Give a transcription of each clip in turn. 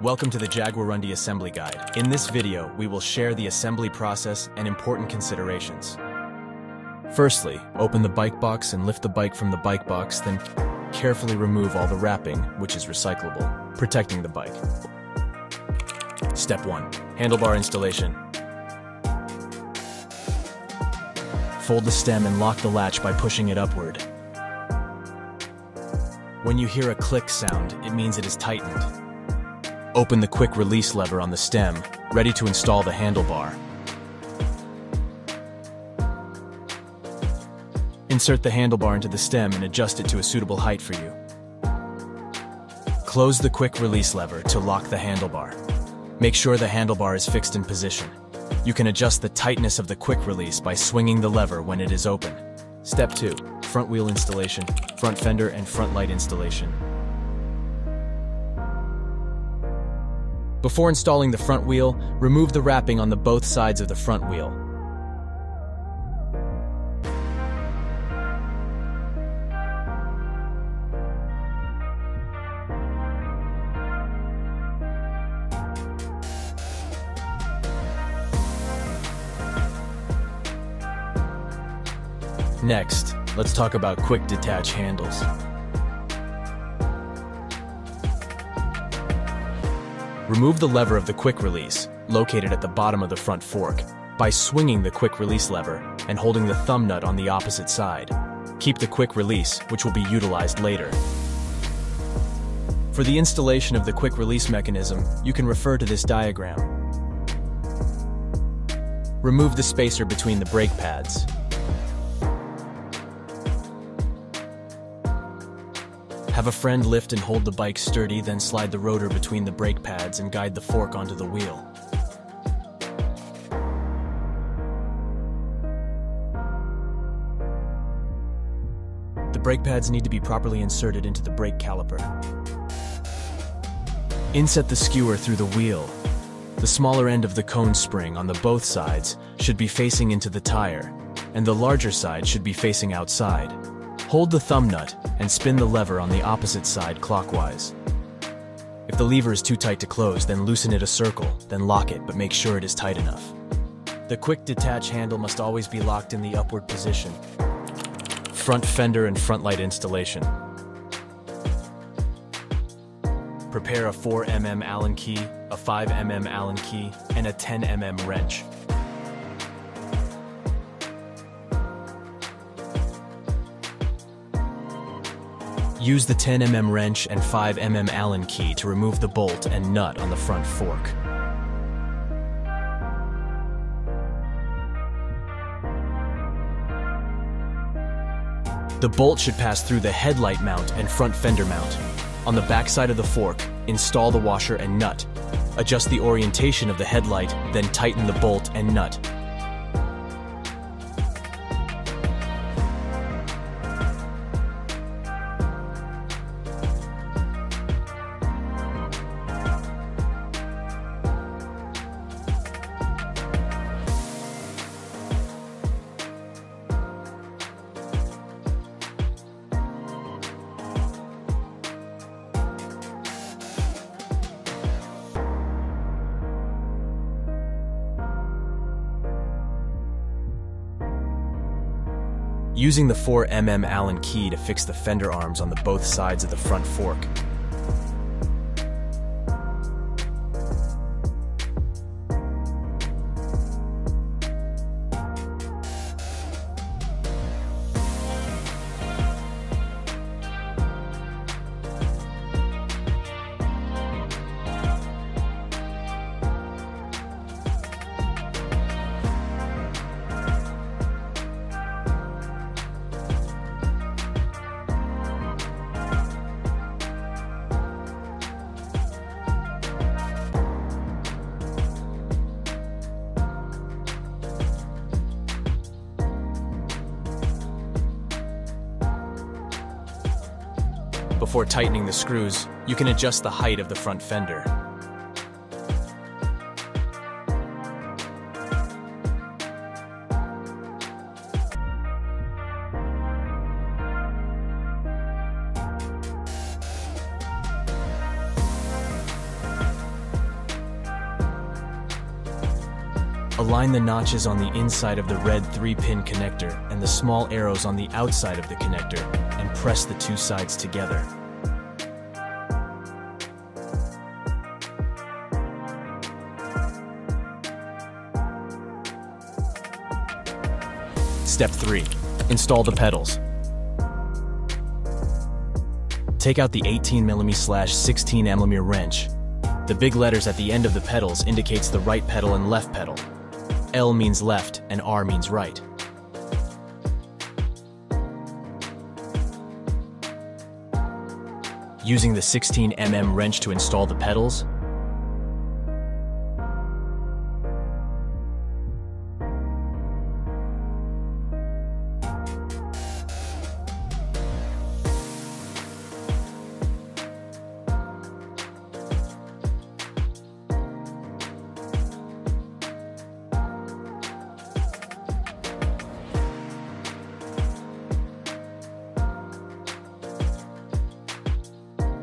Welcome to the Jaguarundi Assembly Guide. In this video, we will share the assembly process and important considerations. Firstly, open the bike box and lift the bike from the bike box, then carefully remove all the wrapping, which is recyclable, protecting the bike. Step 1. Handlebar installation. Fold the stem and lock the latch by pushing it upward. When you hear a click sound, it means it is tightened. Open the quick release lever on the stem, ready to install the handlebar. Insert the handlebar into the stem and adjust it to a suitable height for you. Close the quick release lever to lock the handlebar. Make sure the handlebar is fixed in position. You can adjust the tightness of the quick release by swinging the lever when it is open. Step 2. Front wheel installation, front fender and front light installation. Before installing the front wheel, remove the wrapping on the both sides of the front wheel. Next, let's talk about quick detach handles. Remove the lever of the quick release, located at the bottom of the front fork, by swinging the quick release lever and holding the thumb nut on the opposite side. Keep the quick release, which will be utilized later. For the installation of the quick release mechanism, you can refer to this diagram. Remove the spacer between the brake pads. Have a friend lift and hold the bike sturdy, then slide the rotor between the brake pads and guide the fork onto the wheel. The brake pads need to be properly inserted into the brake caliper. Inset the skewer through the wheel. The smaller end of the cone spring on the both sides should be facing into the tire, and the larger side should be facing outside. Hold the thumb nut and spin the lever on the opposite side clockwise. If the lever is too tight to close, then loosen it a circle, then lock it, but make sure it is tight enough. The quick detach handle must always be locked in the upward position. Front fender and front light installation. Prepare a 4mm Allen key, a 5mm Allen key, and a 10mm wrench. Use the 10mm wrench and 5mm Allen key to remove the bolt and nut on the front fork. The bolt should pass through the headlight mount and front fender mount. On the back side of the fork, install the washer and nut. Adjust the orientation of the headlight, then tighten the bolt and nut. Using the 4mm Allen key to fix the fender arms on the both sides of the front fork. Before tightening the screws, you can adjust the height of the front fender. Align the notches on the inside of the red 3-pin connector and the small arrows on the outside of the connector press the two sides together. Step 3. Install the pedals. Take out the 18mm slash 16mm wrench. The big letters at the end of the pedals indicates the right pedal and left pedal. L means left and R means right. Using the 16mm wrench to install the pedals,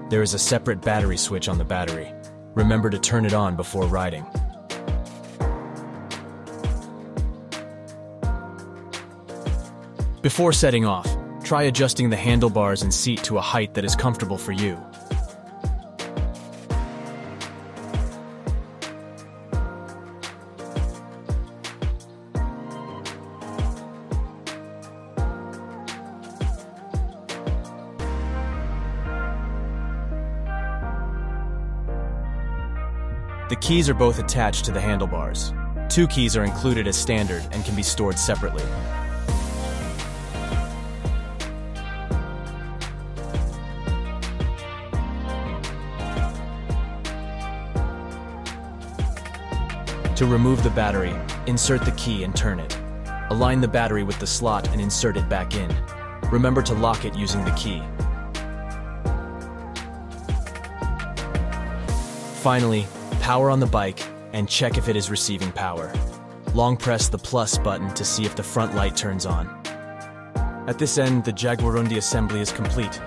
There is a separate battery switch on the battery. Remember to turn it on before riding. Before setting off, try adjusting the handlebars and seat to a height that is comfortable for you. The keys are both attached to the handlebars. Two keys are included as standard and can be stored separately. To remove the battery, insert the key and turn it. Align the battery with the slot and insert it back in. Remember to lock it using the key. Finally, power on the bike and check if it is receiving power. Long press the plus button to see if the front light turns on. At this end, the Jaguarundi assembly is complete.